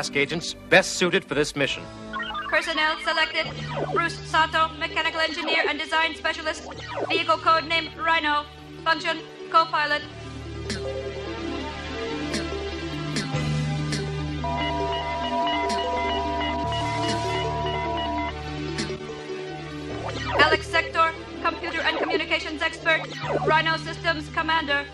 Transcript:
task agents best suited for this mission. Personnel selected Bruce Sato, mechanical engineer and design specialist. Vehicle code name Rhino. Function co pilot. Alex Sector, computer and communications expert. Rhino Systems commander.